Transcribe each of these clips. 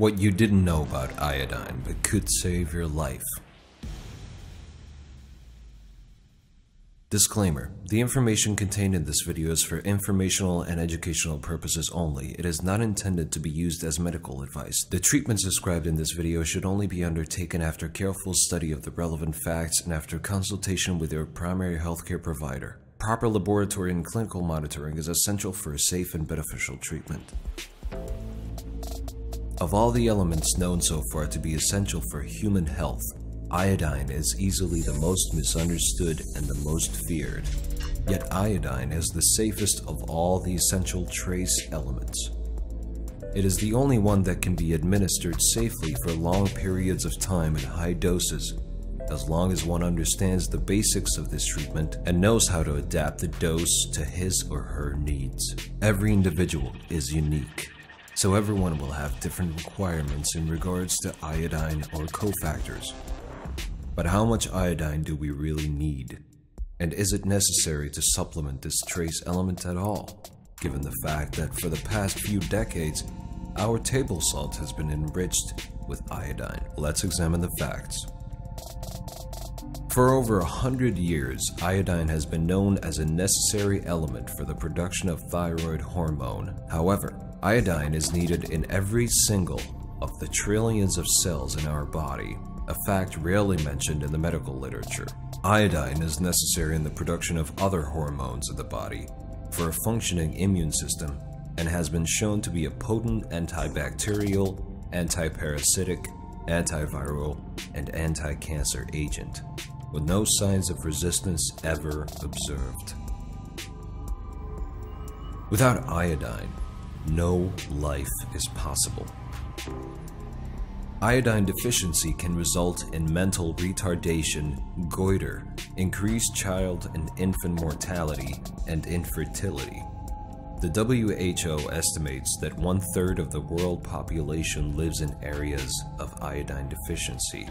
What you didn't know about iodine but could save your life. Disclaimer The information contained in this video is for informational and educational purposes only. It is not intended to be used as medical advice. The treatments described in this video should only be undertaken after careful study of the relevant facts and after consultation with your primary healthcare provider. Proper laboratory and clinical monitoring is essential for a safe and beneficial treatment. Of all the elements known so far to be essential for human health, iodine is easily the most misunderstood and the most feared. Yet iodine is the safest of all the essential trace elements. It is the only one that can be administered safely for long periods of time in high doses, as long as one understands the basics of this treatment and knows how to adapt the dose to his or her needs. Every individual is unique so everyone will have different requirements in regards to iodine or cofactors. But how much iodine do we really need? And is it necessary to supplement this trace element at all, given the fact that for the past few decades, our table salt has been enriched with iodine? Let's examine the facts. For over a hundred years, iodine has been known as a necessary element for the production of thyroid hormone. However, Iodine is needed in every single of the trillions of cells in our body, a fact rarely mentioned in the medical literature. Iodine is necessary in the production of other hormones of the body for a functioning immune system and has been shown to be a potent antibacterial, antiparasitic, antiviral, and anti-cancer agent, with no signs of resistance ever observed. Without iodine, no life is possible. Iodine deficiency can result in mental retardation, goiter, increased child and infant mortality, and infertility. The WHO estimates that one third of the world population lives in areas of iodine deficiency,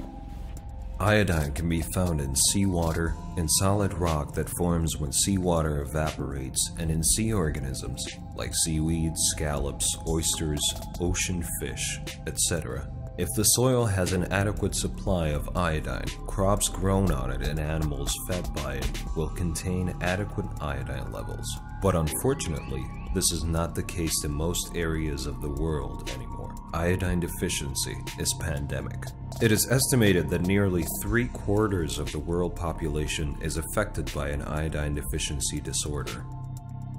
Iodine can be found in seawater, in solid rock that forms when seawater evaporates, and in sea organisms like seaweed, scallops, oysters, ocean fish, etc. If the soil has an adequate supply of iodine, crops grown on it and animals fed by it will contain adequate iodine levels. But unfortunately, this is not the case in most areas of the world anymore. Iodine deficiency is pandemic. It is estimated that nearly three quarters of the world population is affected by an iodine deficiency disorder.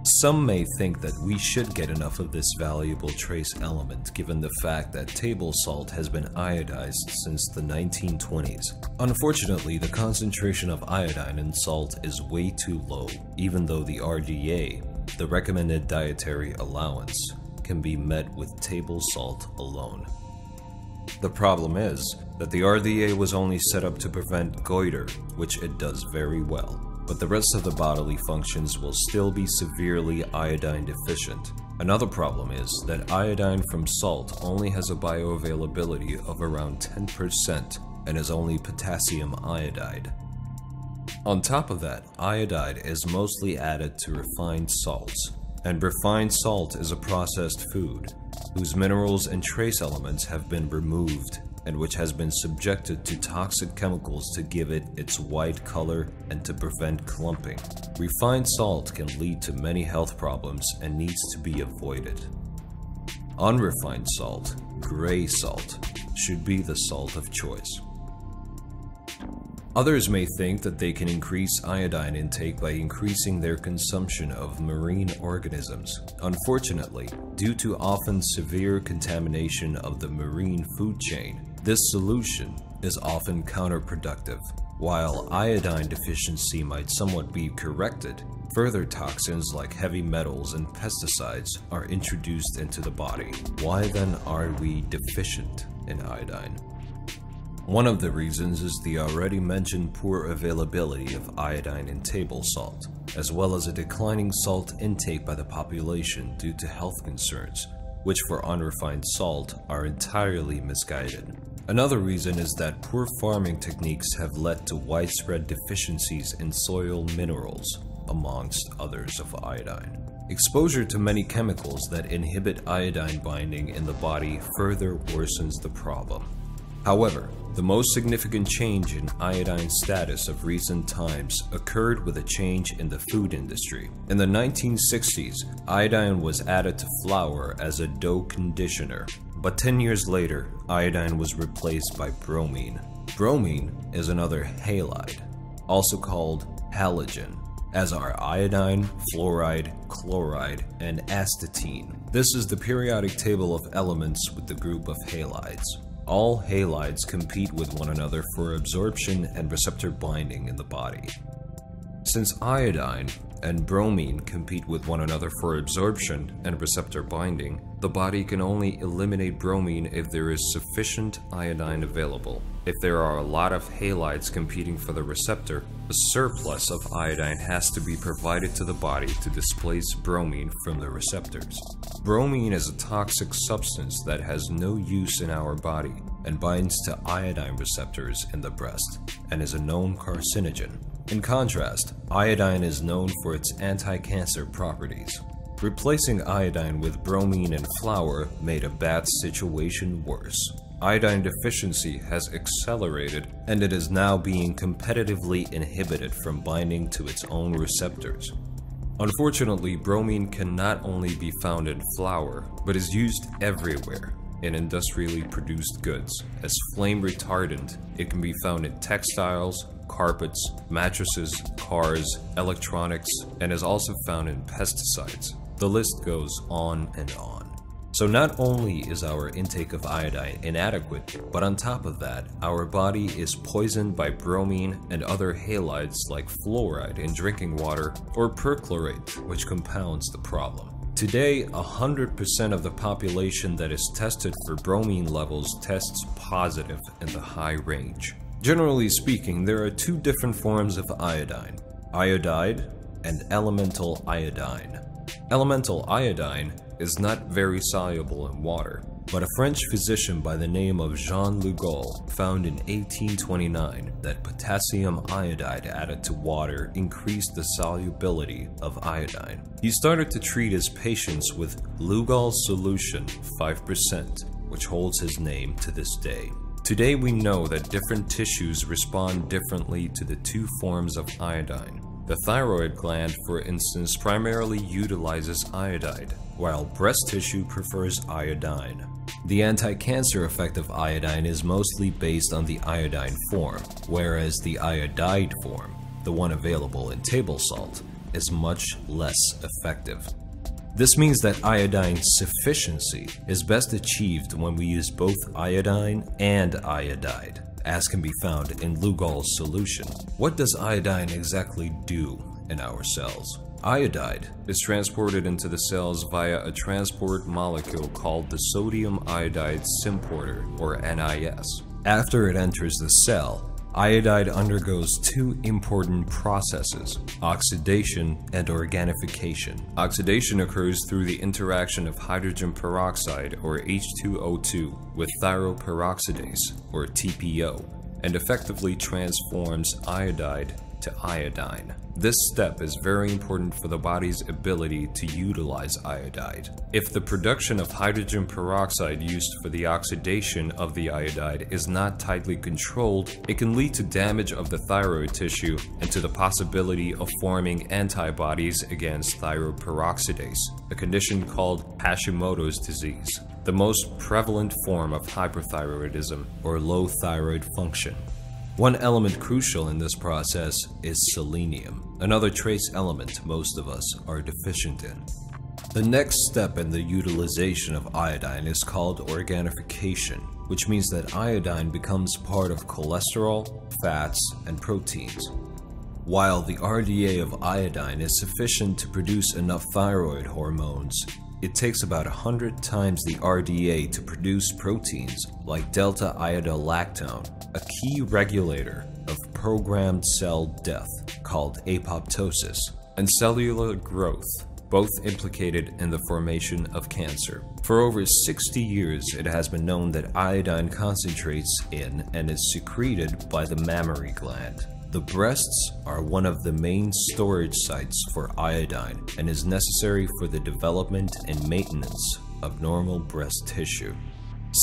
Some may think that we should get enough of this valuable trace element given the fact that table salt has been iodized since the 1920s. Unfortunately, the concentration of iodine in salt is way too low, even though the RDA, the recommended dietary allowance, can be met with table salt alone. The problem is that the RDA was only set up to prevent goiter, which it does very well, but the rest of the bodily functions will still be severely iodine deficient. Another problem is that iodine from salt only has a bioavailability of around 10% and is only potassium iodide. On top of that, iodide is mostly added to refined salts, and refined salt is a processed food, whose minerals and trace elements have been removed and which has been subjected to toxic chemicals to give it its white color and to prevent clumping. Refined salt can lead to many health problems and needs to be avoided. Unrefined salt, gray salt, should be the salt of choice. Others may think that they can increase iodine intake by increasing their consumption of marine organisms. Unfortunately, due to often severe contamination of the marine food chain, this solution is often counterproductive. While iodine deficiency might somewhat be corrected, further toxins like heavy metals and pesticides are introduced into the body. Why then are we deficient in iodine? One of the reasons is the already mentioned poor availability of iodine in table salt, as well as a declining salt intake by the population due to health concerns, which for unrefined salt are entirely misguided. Another reason is that poor farming techniques have led to widespread deficiencies in soil minerals, amongst others of iodine. Exposure to many chemicals that inhibit iodine binding in the body further worsens the problem. However, the most significant change in iodine status of recent times occurred with a change in the food industry. In the 1960s, iodine was added to flour as a dough conditioner, but 10 years later, iodine was replaced by bromine. Bromine is another halide, also called halogen, as are iodine, fluoride, chloride, and astatine. This is the periodic table of elements with the group of halides. All halides compete with one another for absorption and receptor binding in the body. Since iodine and bromine compete with one another for absorption and receptor binding, the body can only eliminate bromine if there is sufficient iodine available. If there are a lot of halides competing for the receptor, a surplus of iodine has to be provided to the body to displace bromine from the receptors. Bromine is a toxic substance that has no use in our body and binds to iodine receptors in the breast and is a known carcinogen. In contrast, iodine is known for its anti-cancer properties. Replacing iodine with bromine and flour made a bad situation worse. Iodine deficiency has accelerated and it is now being competitively inhibited from binding to its own receptors. Unfortunately, bromine can not only be found in flour, but is used everywhere in industrially produced goods. As flame retardant, it can be found in textiles, carpets, mattresses, cars, electronics, and is also found in pesticides. The list goes on and on. So not only is our intake of iodine inadequate, but on top of that, our body is poisoned by bromine and other halides like fluoride in drinking water or perchlorate, which compounds the problem. Today, 100% of the population that is tested for bromine levels tests positive in the high range. Generally speaking, there are two different forms of iodine, iodide and elemental iodine. Elemental iodine is not very soluble in water, but a French physician by the name of Jean Lugol found in 1829 that potassium iodide added to water increased the solubility of iodine. He started to treat his patients with Lugol solution 5%, which holds his name to this day. Today we know that different tissues respond differently to the two forms of iodine. The thyroid gland, for instance, primarily utilizes iodide, while breast tissue prefers iodine. The anti-cancer effect of iodine is mostly based on the iodine form, whereas the iodide form, the one available in table salt, is much less effective. This means that iodine sufficiency is best achieved when we use both iodine and iodide, as can be found in Lugol's solution. What does iodine exactly do in our cells? Iodide is transported into the cells via a transport molecule called the sodium iodide symporter, or NIS. After it enters the cell, Iodide undergoes two important processes, oxidation and organification. Oxidation occurs through the interaction of hydrogen peroxide, or H2O2, with thyroperoxidase, or TPO, and effectively transforms iodide to iodine. This step is very important for the body's ability to utilize iodide. If the production of hydrogen peroxide used for the oxidation of the iodide is not tightly controlled, it can lead to damage of the thyroid tissue and to the possibility of forming antibodies against thyroperoxidase, a condition called Hashimoto's disease, the most prevalent form of hyperthyroidism or low thyroid function. One element crucial in this process is selenium, another trace element most of us are deficient in. The next step in the utilization of iodine is called organification, which means that iodine becomes part of cholesterol, fats, and proteins. While the RDA of iodine is sufficient to produce enough thyroid hormones, it takes about 100 times the RDA to produce proteins like delta iodolactone, a key regulator of programmed cell death called apoptosis, and cellular growth, both implicated in the formation of cancer. For over 60 years, it has been known that iodine concentrates in and is secreted by the mammary gland. The breasts are one of the main storage sites for iodine and is necessary for the development and maintenance of normal breast tissue.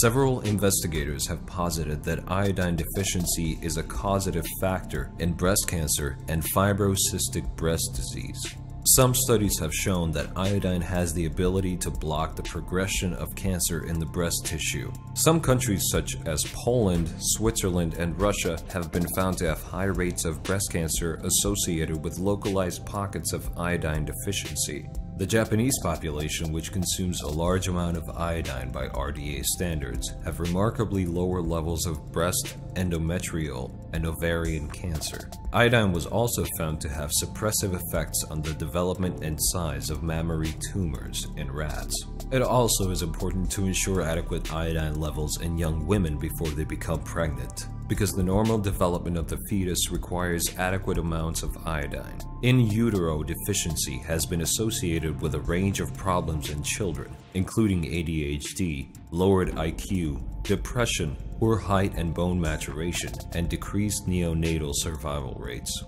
Several investigators have posited that iodine deficiency is a causative factor in breast cancer and fibrocystic breast disease. Some studies have shown that iodine has the ability to block the progression of cancer in the breast tissue. Some countries such as Poland, Switzerland, and Russia have been found to have high rates of breast cancer associated with localized pockets of iodine deficiency. The Japanese population, which consumes a large amount of iodine by RDA standards, have remarkably lower levels of breast, endometrial, and ovarian cancer. Iodine was also found to have suppressive effects on the development and size of mammary tumors in rats. It also is important to ensure adequate iodine levels in young women before they become pregnant because the normal development of the fetus requires adequate amounts of iodine. In utero deficiency has been associated with a range of problems in children, including ADHD, lowered IQ, depression, poor height and bone maturation, and decreased neonatal survival rates.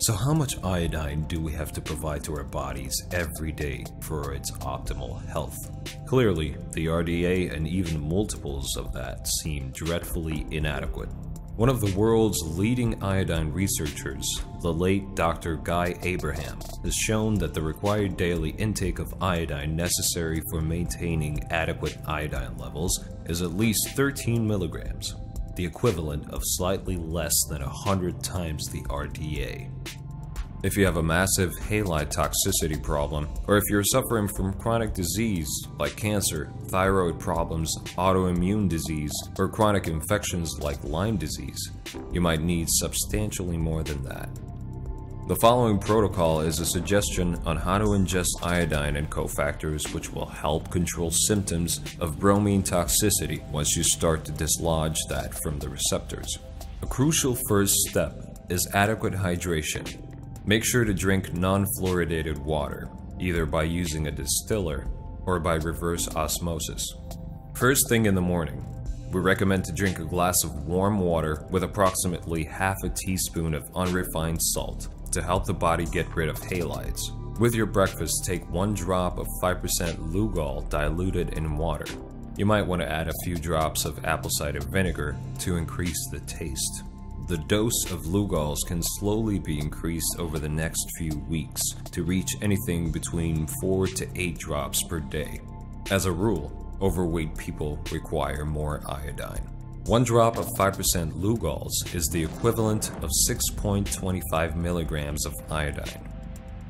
So how much iodine do we have to provide to our bodies every day for its optimal health? Clearly, the RDA and even multiples of that seem dreadfully inadequate. One of the world's leading iodine researchers, the late Dr. Guy Abraham, has shown that the required daily intake of iodine necessary for maintaining adequate iodine levels is at least 13 milligrams, the equivalent of slightly less than 100 times the RDA. If you have a massive halide toxicity problem, or if you're suffering from chronic disease like cancer, thyroid problems, autoimmune disease, or chronic infections like Lyme disease, you might need substantially more than that. The following protocol is a suggestion on how to ingest iodine and cofactors which will help control symptoms of bromine toxicity once you start to dislodge that from the receptors. A crucial first step is adequate hydration Make sure to drink non-fluoridated water, either by using a distiller or by reverse osmosis. First thing in the morning, we recommend to drink a glass of warm water with approximately half a teaspoon of unrefined salt to help the body get rid of halides. With your breakfast, take one drop of 5% Lugol diluted in water. You might want to add a few drops of apple cider vinegar to increase the taste. The dose of Lugols can slowly be increased over the next few weeks to reach anything between 4 to 8 drops per day. As a rule, overweight people require more iodine. One drop of 5% Lugols is the equivalent of 6.25 milligrams of iodine.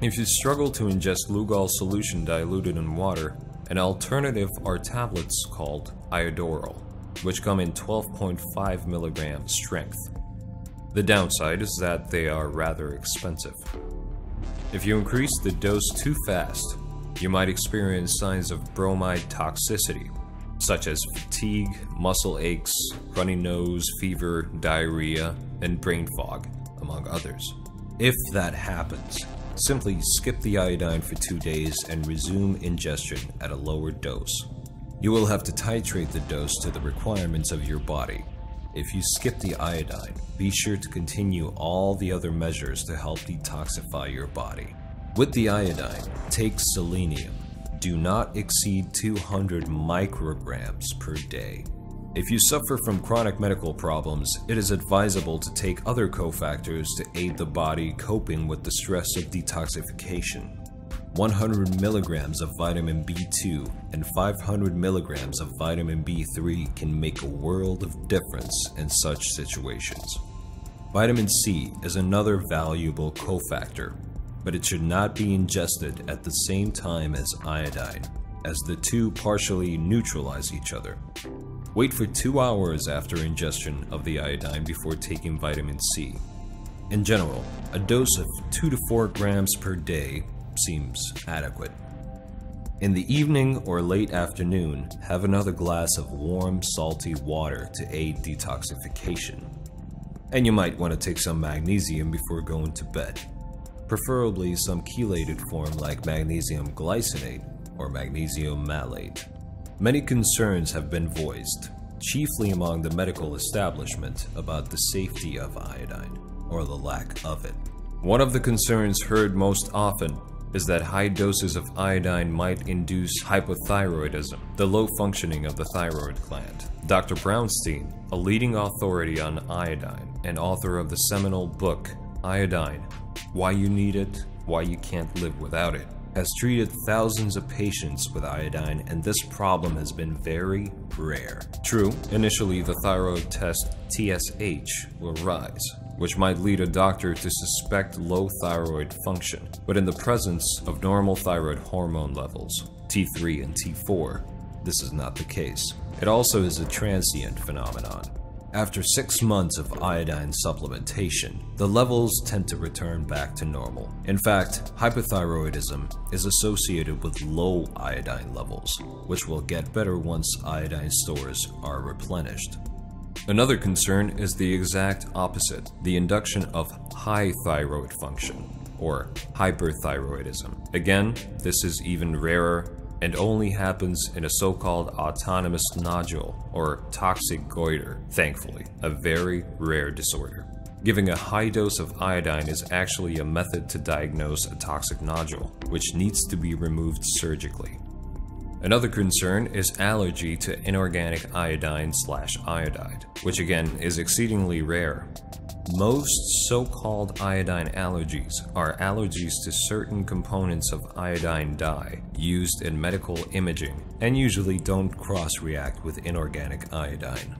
If you struggle to ingest Lugol solution diluted in water, an alternative are tablets called Iodoral, which come in 12.5 milligram strength. The downside is that they are rather expensive. If you increase the dose too fast, you might experience signs of bromide toxicity, such as fatigue, muscle aches, runny nose, fever, diarrhea, and brain fog, among others. If that happens, simply skip the iodine for two days and resume ingestion at a lower dose. You will have to titrate the dose to the requirements of your body if you skip the iodine, be sure to continue all the other measures to help detoxify your body. With the iodine, take selenium. Do not exceed 200 micrograms per day. If you suffer from chronic medical problems, it is advisable to take other cofactors to aid the body coping with the stress of detoxification. 100 milligrams of vitamin B2 and 500 milligrams of vitamin B3 can make a world of difference in such situations. Vitamin C is another valuable cofactor, but it should not be ingested at the same time as iodine, as the two partially neutralize each other. Wait for two hours after ingestion of the iodine before taking vitamin C. In general, a dose of 2 to 4 grams per day seems adequate. In the evening or late afternoon, have another glass of warm, salty water to aid detoxification. And you might want to take some magnesium before going to bed, preferably some chelated form like magnesium glycinate or magnesium malate. Many concerns have been voiced, chiefly among the medical establishment, about the safety of iodine. or the lack of it. One of the concerns heard most often is that high doses of iodine might induce hypothyroidism, the low functioning of the thyroid gland. Dr. Brownstein, a leading authority on iodine and author of the seminal book Iodine Why You Need It, Why You Can't Live Without It, has treated thousands of patients with iodine, and this problem has been very rare. True, initially the thyroid test TSH will rise, which might lead a doctor to suspect low thyroid function, but in the presence of normal thyroid hormone levels, T3 and T4, this is not the case. It also is a transient phenomenon. After six months of iodine supplementation, the levels tend to return back to normal. In fact, hypothyroidism is associated with low iodine levels, which will get better once iodine stores are replenished. Another concern is the exact opposite, the induction of high thyroid function, or hyperthyroidism. Again, this is even rarer and only happens in a so-called autonomous nodule or toxic goiter, thankfully, a very rare disorder. Giving a high dose of iodine is actually a method to diagnose a toxic nodule, which needs to be removed surgically. Another concern is allergy to inorganic iodine slash iodide, which again is exceedingly rare. Most so-called iodine allergies are allergies to certain components of iodine dye used in medical imaging and usually don't cross-react with inorganic iodine.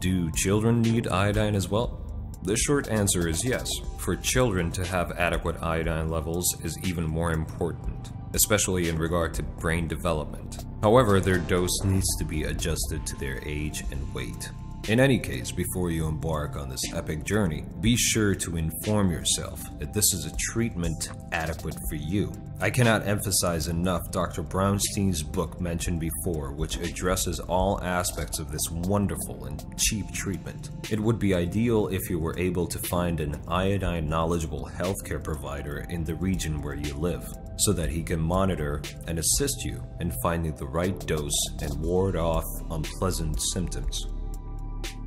Do children need iodine as well? The short answer is yes. For children to have adequate iodine levels is even more important especially in regard to brain development. However, their dose needs to be adjusted to their age and weight. In any case, before you embark on this epic journey, be sure to inform yourself that this is a treatment adequate for you. I cannot emphasize enough Dr. Brownstein's book mentioned before, which addresses all aspects of this wonderful and cheap treatment. It would be ideal if you were able to find an iodine knowledgeable healthcare provider in the region where you live so that he can monitor and assist you in finding the right dose and ward off unpleasant symptoms.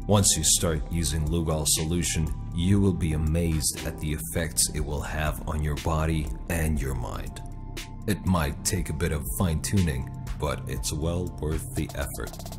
Once you start using Lugol solution, you will be amazed at the effects it will have on your body and your mind. It might take a bit of fine tuning, but it's well worth the effort.